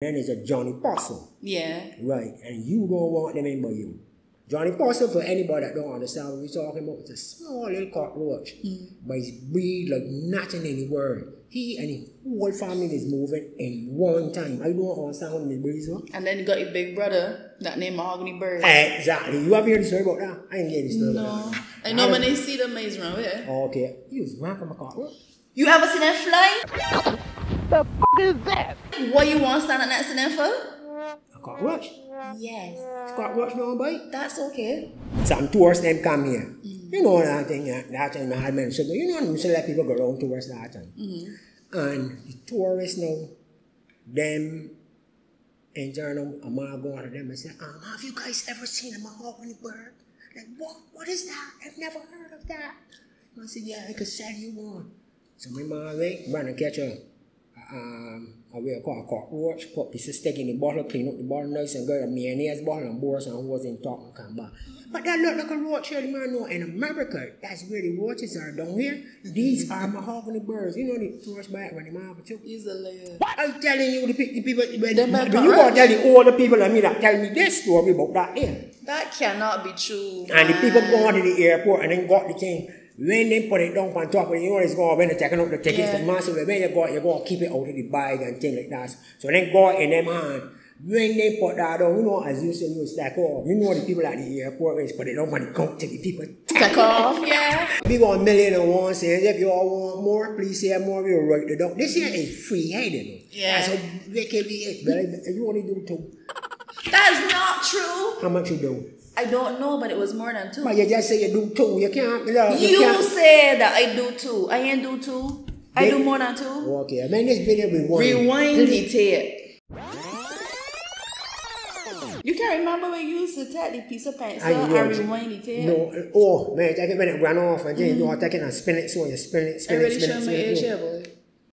Then there's a Johnny Possum. Yeah. Right. And you don't want them in but you. Johnny Possum, for anybody that don't understand what we're talking about, it's a small little cockroach. Mm. But he's big like nothing in the world. He and his whole family is moving in one time. I don't understand what breeze was. And then you got your big brother, that named Mahogany Bird. Exactly. You ever heard the story about that? I ain't hear the story No. about that. I know when they see the maze around here. Okay. You was run from a cockroach. You ever seen them fly? The f is that? What you want standing next to them for? A cockroach. Yes. Cockroach don't bite. That's okay. Some tourists them come here. You know that thing that, that time I had mentioned. You know, you let people go around towards that time. And the tourists now, them and turn, I'm gonna go to them and say, um, have you guys ever seen a mahogany bird? Like, what? What is that? I've never heard of that. I said, yeah, I could sell you one. So my mom went, run and catch a, um, a way called a cockroach, put piece of stick in the bottle, clean up the bottle nice and good, a mayonnaise bottle and bore some was in top and come back. But that look like a roach here, the man know. In America, that's where the roaches are down here. These are mahogany birds. You know the tourist bite when the man too. He's a liar. I'm telling you, the, the people, when, are you gonna tell the older people like me that tell me this story about that there. That cannot be true. And the people going to the airport and then got the thing. When they put it down on top, and you know it's going when they're taking out the tickets, Yeah. the massive, when you go, you go keep it out of the bag and things like that. So then go in them hand. When they put that down, you know, as you say, you stack off. You know the people at the airport, is put it down on the count to the people. Take off, yeah. We got a million and one says if you all want more, please say more, we'll write it down. This here is free headed. Yeah. That's how wicked it is. But you only do two. That's not true. How much you do? I don't know, but it was more than two. But you just say you do two. You can't. You, know, you You can't. said that I do two. I ain't do two. I Yeah. do more than two. Okay, I mean this video rewind. Rewind the tape. You can't remember when you used to take the piece of pencil I and rewind the tape? No, oh man, take it when it ran off and then you know take it and spin it so you spin it, spin it, spin it, my spin it. here, no. boy.